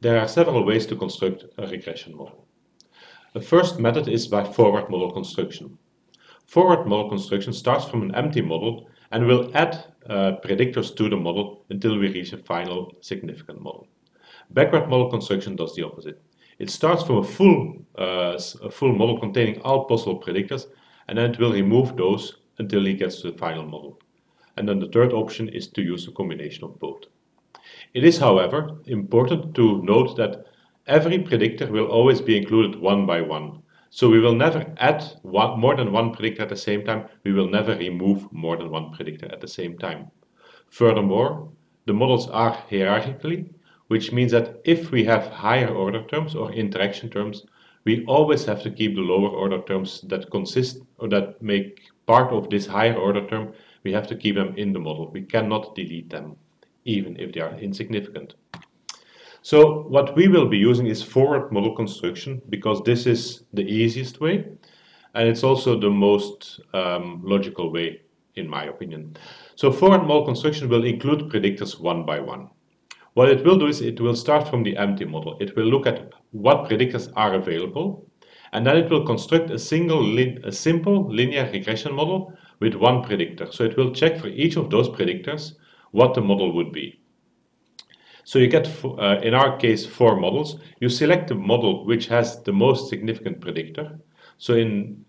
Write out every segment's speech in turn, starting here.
There are several ways to construct a regression model. The first method is by forward model construction. Forward model construction starts from an empty model and will add uh, predictors to the model until we reach a final significant model. Backward model construction does the opposite. It starts from a full, uh, a full model containing all possible predictors and then it will remove those until it gets to the final model. And then the third option is to use a combination of both. It is, however, important to note that every predictor will always be included one by one. So we will never add one, more than one predictor at the same time. We will never remove more than one predictor at the same time. Furthermore, the models are hierarchically, which means that if we have higher order terms or interaction terms, we always have to keep the lower order terms that consist or that make part of this higher order term, we have to keep them in the model. We cannot delete them, even if they are insignificant. So what we will be using is forward model construction because this is the easiest way and it's also the most um, logical way in my opinion. So forward model construction will include predictors one by one. What it will do is it will start from the empty model. It will look at what predictors are available and then it will construct a single a simple linear regression model with one predictor. So it will check for each of those predictors what the model would be. So you get, uh, in our case, four models. You select the model which has the most significant predictor. So in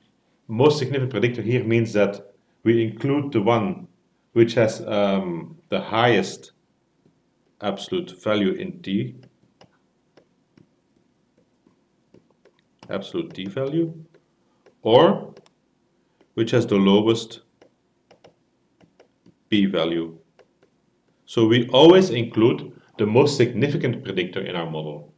most significant predictor here means that we include the one which has um, the highest absolute value in t, absolute t value, or which has the lowest p value. So we always include the most significant predictor in our model.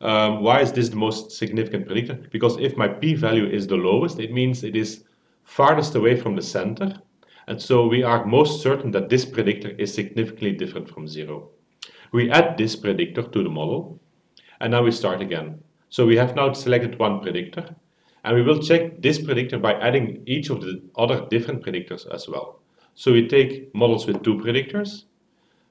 Um, why is this the most significant predictor? Because if my p-value is the lowest, it means it is farthest away from the center. And so we are most certain that this predictor is significantly different from zero. We add this predictor to the model, and now we start again. So we have now selected one predictor, and we will check this predictor by adding each of the other different predictors as well. So we take models with two predictors,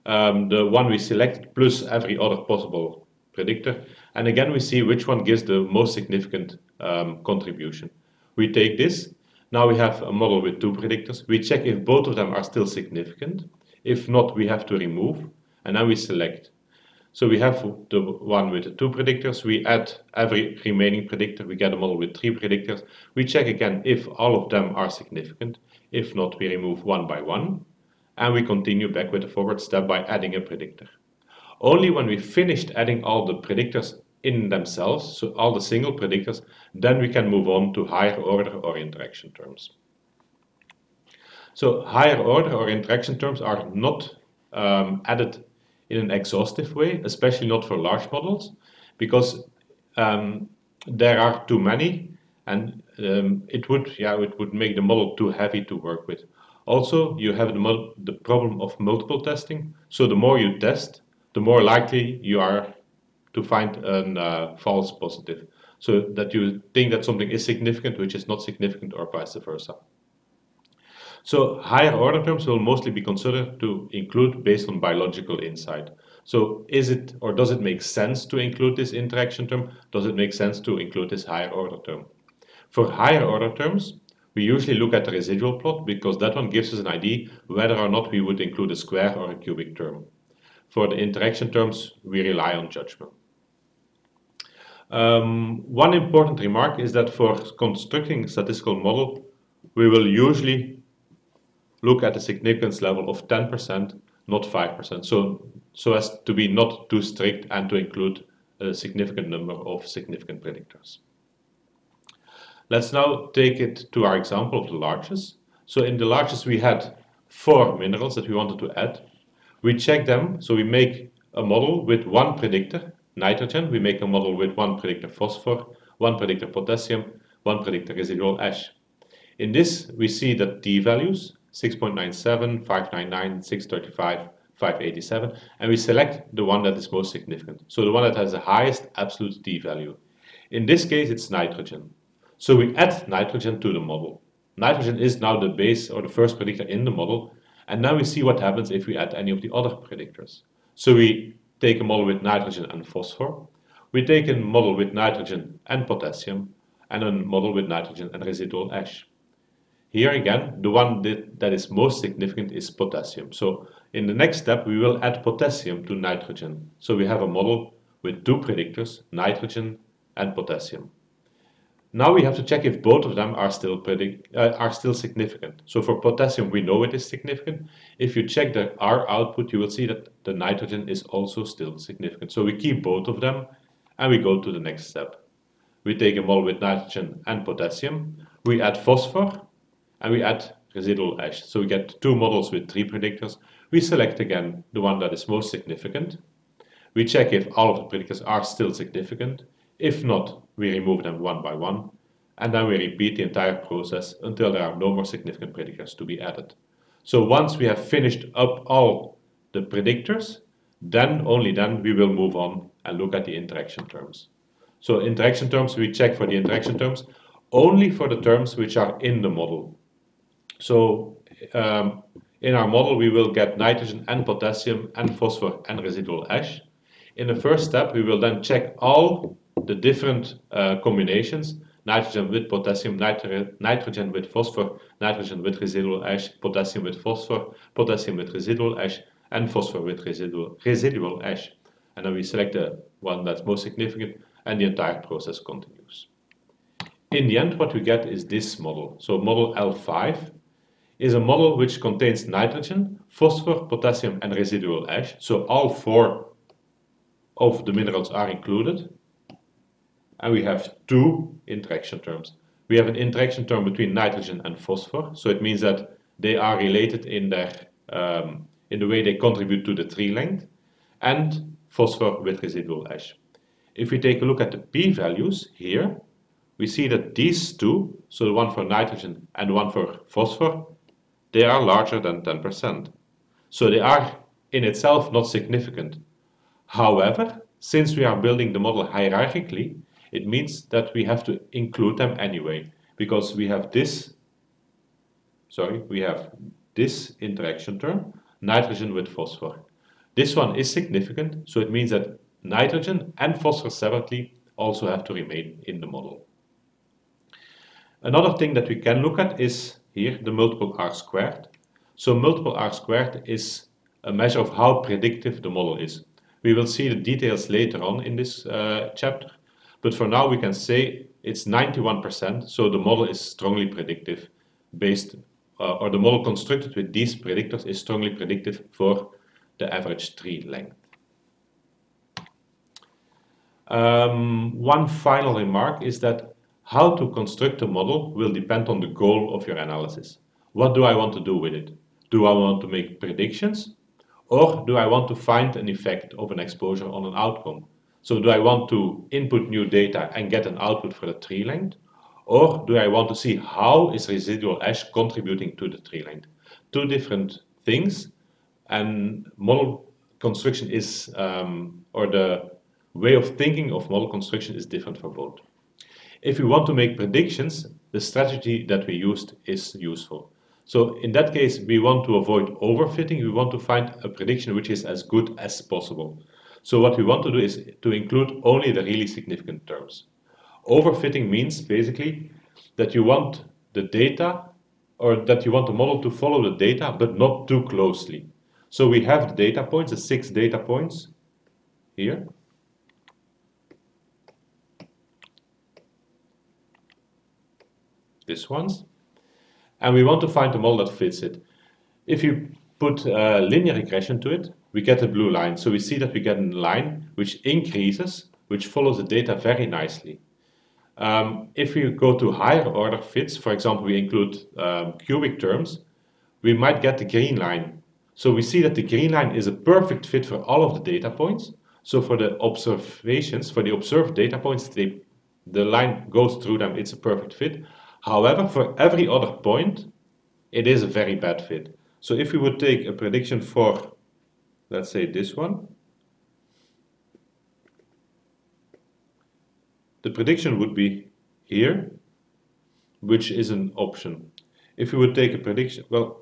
um, the one we selected plus every other possible predictor. And again, we see which one gives the most significant um, contribution. We take this. Now we have a model with two predictors. We check if both of them are still significant. If not, we have to remove. And then we select. So we have the one with the two predictors. We add every remaining predictor. We get a model with three predictors. We check again if all of them are significant. If not, we remove one by one and we continue back with the forward step by adding a predictor. Only when we finished adding all the predictors in themselves, so all the single predictors, then we can move on to higher order or interaction terms. So higher order or interaction terms are not um, added in an exhaustive way, especially not for large models, because um, there are too many and um, it would yeah it would make the model too heavy to work with. Also, you have the, the problem of multiple testing. So the more you test, the more likely you are to find a uh, false positive. So that you think that something is significant, which is not significant, or vice versa. So higher order terms will mostly be considered to include based on biological insight. So is it or does it make sense to include this interaction term? Does it make sense to include this higher order term? For higher order terms, we usually look at the residual plot because that one gives us an idea whether or not we would include a square or a cubic term. For the interaction terms, we rely on judgment. Um, one important remark is that for constructing a statistical model, we will usually look at a significance level of 10%, not 5%, so, so as to be not too strict and to include a significant number of significant predictors. Let's now take it to our example of the larches. So in the larches we had four minerals that we wanted to add. We check them, so we make a model with one predictor, nitrogen, we make a model with one predictor phosphor, one predictor potassium, one predictor residual ash. In this we see that t values 6.97, 599, 635, 587 and we select the one that is most significant. So the one that has the highest absolute t value. In this case it's nitrogen. So we add nitrogen to the model. Nitrogen is now the base or the first predictor in the model. And now we see what happens if we add any of the other predictors. So we take a model with nitrogen and phosphor. We take a model with nitrogen and potassium and a model with nitrogen and residual ash. Here again, the one that, is most significant is potassium. So in the next step, we will add potassium to nitrogen. So we have a model with two predictors, nitrogen and potassium. Now we have to check if both of them are still predict, uh, are still significant. So for potassium, we know it is significant. If you check the R output, you will see that the nitrogen is also still significant. So we keep both of them and we go to the next step. We take a model with nitrogen and potassium, we add phosphor and we add residual ash. So we get two models with three predictors. We select again the one that is most significant. We check if all of the predictors are still significant. If not, we remove them one by one. And then we repeat the entire process until there are no more significant predictors to be added. So once we have finished up all the predictors, then only then we will move on and look at the interaction terms. So interaction terms, we check for the interaction terms only for the terms which are in the model. So um, in our model, we will get nitrogen and potassium and phosphor and residual ash. In the first step, we will then check all the different uh, combinations, nitrogen with potassium, nitro nitrogen with phosphor, nitrogen with residual ash, potassium with phosphor, potassium with residual ash, and phosphor with residual, residual ash. And then we select the one that's most significant, and the entire process continues. In the end, what we get is this model. So model L5 is a model which contains nitrogen, phosphor, potassium, and residual ash. So all four of the minerals are included. And we have two interaction terms. We have an interaction term between nitrogen and phosphor. So it means that they are related in their um, in the way they contribute to the tree length. And phosphor with residual ash. If we take a look at the p-values here, we see that these two, so the one for nitrogen and the one for phosphor, they are larger than 10%. So they are in itself not significant. However, since we are building the model hierarchically, it means that we have to include them anyway, because we have this, sorry, we have this interaction term, nitrogen with phosphor. This one is significant, so it means that nitrogen and phosphor separately also have to remain in the model. Another thing that we can look at is here the multiple R squared. So multiple R squared is a measure of how predictive the model is. We will see the details later on in this uh, chapter, but for now we can say it's 91%, so the model is strongly predictive based, uh, or the model constructed with these predictors is strongly predictive for the average tree length. Um, one final remark is that how to construct a model will depend on the goal of your analysis. What do I want to do with it? Do I want to make predictions? Or do I want to find an effect of an exposure on an outcome? So do I want to input new data and get an output for the tree length? Or do I want to see how is residual ash contributing to the tree length? Two different things and model construction is, um, or the way of thinking of model construction is different for both. If we want to make predictions, the strategy that we used is useful. So in that case, we want to avoid overfitting. We want to find a prediction which is as good as possible. So what we want to do is to include only the really significant terms. Overfitting means basically that you want the data or that you want the model to follow the data, but not too closely. So we have the data points, the six data points here. This ones. And we want to find a model that fits it. If you put a linear regression to it, we get a blue line. So we see that we get a line which increases, which follows the data very nicely. Um, if we go to higher order fits, for example, we include um, cubic terms, we might get the green line, so we see that the green line is a perfect fit for all of the data points. So for the observations, for the observed data points, they, the line goes through them, it's a perfect fit. However, for every other point, it is a very bad fit. So if we would take a prediction for, let's say this one, the prediction would be here, which is an option. If we would take a prediction, well,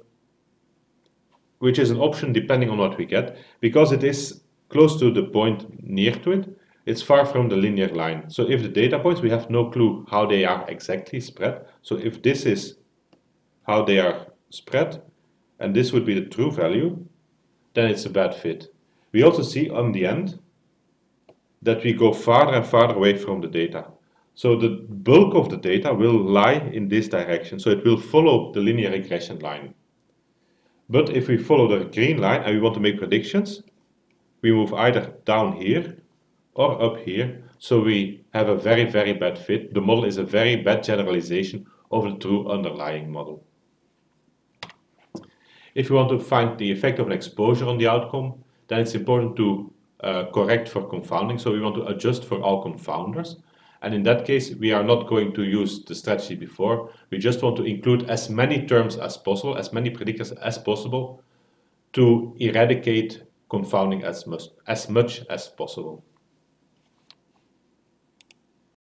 which is an option depending on what we get, because it is close to the point near to it, it's far from the linear line. So if the data points, we have no clue how they are exactly spread. So if this is how they are spread, and this would be the true value, then it's a bad fit. We also see on the end that we go farther and farther away from the data. So the bulk of the data will lie in this direction. So it will follow the linear regression line. But if we follow the green line and we want to make predictions, we move either down here or up here. So we have a very, very bad fit. The model is a very bad generalization of the true underlying model. If we want to find the effect of an exposure on the outcome, then it's important to uh, correct for confounding. So we want to adjust for all confounders. And in that case, we are not going to use the strategy before. We just want to include as many terms as possible, as many predictors as possible to eradicate confounding as much as, much as possible.